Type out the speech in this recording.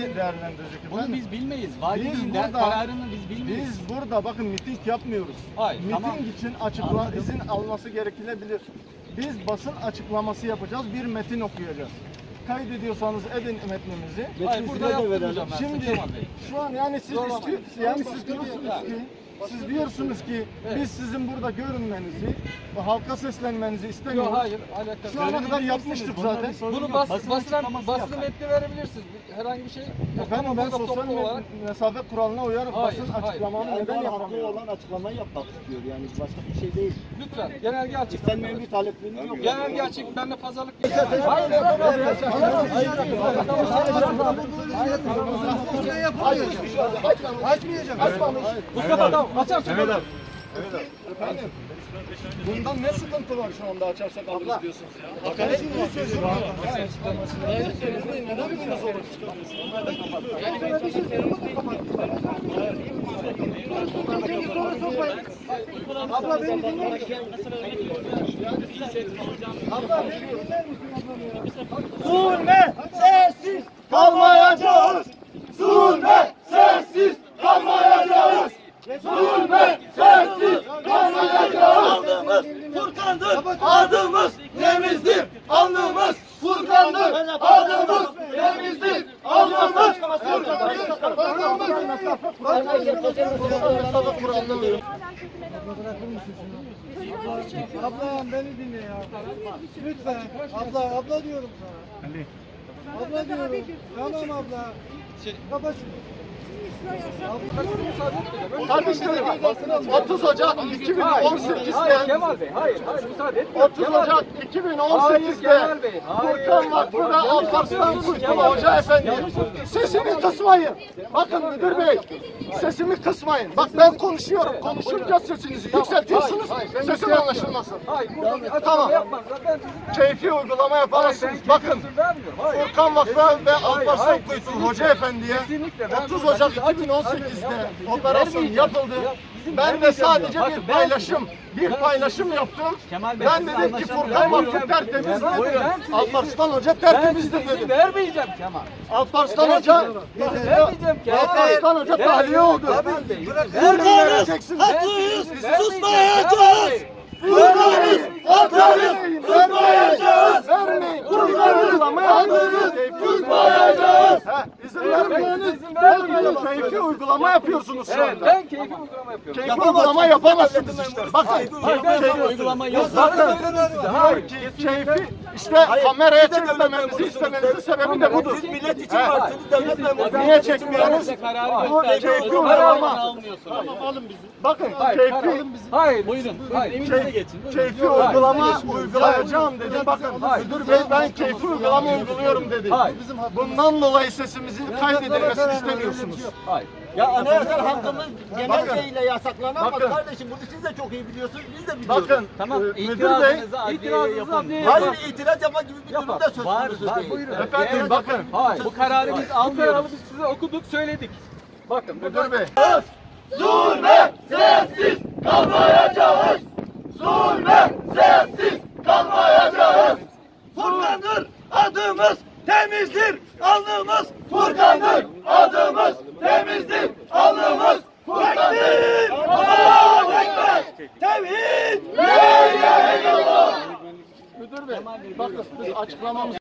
değerlendirecek Bunu efendim. biz bilmeyiz. Biz Valiliğin de burada- kararını biz bilmeyiz. Biz burada bakın miting yapmıyoruz. Hayır, miting tamam. için açıkla Anladım. izin alması gerekilebilir. Biz basın açıklaması yapacağız, bir metin okuyacağız. Kaydediyorsanız edin metnimizi. Hayır, burada size Şimdi şu an yani siz Zorlama. istiyor, yani siz diyorsunuz ki siz diyorsunuz ki Evet. biz sizin burada görünmenizi, halka seslenmenizi istemiyoruz. Yok hayır alakası Şu ana kadar yapmıştık zaten. Bunu bas, basına, basını metni verebilirsiniz. Herhangi bir şey yok. Efendim Ama ben sosyal olarak me- mesafe kuralına uyarak Hayır, basın hayır. açıklamamı neden Erdoğan haklı yapamıyorum? olan açıklamayı yapmak istiyor yani başka bir şey değil. lütfen genelge açık. İstenmeyen bir talepleriniz yok. Genelge açık. Ben de pazarlık Hayır, hayır, Mustafa tamam açarsın. Efendim, bundan ne sıkıntı var şu anda açarsak alırız diyorsunuz ya? Hakaret mi var? Neden bunu zorla çıkarıyorsunuz? Abla beni dinler misin? Abla beni dinler misin ablam ya? Zulme sessiz kalmayacağız. Zulme sessiz kalmayacağız. Zulme sessiz kalmayacağız. Aldığımız Furkan'dır. Adımız temizdir. Alnımız Furkan'dır. Adımız temizdir. Alnımız Furkan'dır. Ablam beni dinle ya. Lütfen. Abla, abla diyorum sana. Abla diyorum. Tamam abla. Kapat şunu. Kardeşlerim 30 Ocak Hayır 2018'de Kemal Bey hayır hayır müsaade etme. 30 Kemal Ocak Bey. Hayır, 2018'de Kemal Bey, hayır. Furkan Vakfı'na Alparslan Kurtulu Hoca Efendi sesimi kısmayın. Bakın müdür bey sesimi kısmayın. Bak ben konuşuyorum. Konuşurken sesinizi yükseltiyorsunuz. Sesim anlaşılmasın. Tamam. Keyfi uygulama yapamazsınız. Bakın. Furkan Vakfı ve Alparslan kesinlikle. Hoca Efendi'ye Kesinlikle. Ben 30 burada Ocak size açık- 2018'de Bakın, operasyon yapıldı. Ben de sadece bir ben paylaşım, bir paylaşım yaptım. Kemal Bey, Ben dedim ki. Furkan Vakfı tertemiz Alparslan Hoca tertemizdir dedim. vermeyeceğim Kemal. Alparslan Hoca Vermeyeceğim Kemal. Alparslan Hoca tahliye oldu. Vereceksiniz. haklıyız. Susmayacağız. Buradayız. Haklıyız. Susmayacağız. Vermeyin. Uygulamaya haklıyız. Susmayacağız. İzin vermeyin. İzin vermiyorum. Keyfi uygulama yapıyorsunuz şu anda. ben keyfi uygulama yapıyorum. Keyfi uygulama yapamazsınız işte. Bakın. Keyfi- uygulama yok. Bakın. Hayır. Keyfi işte kameraya çekmemenizi istemenizin sebebi de budur. Siz millet için varsınız, devlet memuru. Niye çekmiyorsunuz? Bu keyfi uygulama. Bakın keyfi Hayır buyurun. Hayır. Evinize geçin. keyfi uygulama uygulayacağım dedi. Bakın müdür bey ben keyfi uygulama uyguluyorum dedi. Bundan dolayı sesimizin kaydedilmesini istemiyorsunuz. Hayır. Ya anayasal hakkımız genelgeyle yasaklanamaz Bakın. kardeşim. Bunu siz de çok iyi biliyorsunuz. Biz de biliyoruz. Bakın Tamam. e, müdür bey İtirazınızı adliyeye Hayır yapın. itiraz yapma gibi bir durum da söz Var, konusu var. değil. Buyurun. efendim bakın Hayır. Bu kararı biz almıyoruz. Bu kararı biz size okuduk, söyledik. Bakın müdür bey Zulme sessiz kalmayacağız. Zulme sessiz kalmayacağız temizdir, alnımız Furkan'dır. Adımız temizdir, alnımız Furkan'dır. Allahu Ekber. Tevhid. La ilahe illallah. Müdür Bey, bakın biz açıklamamız...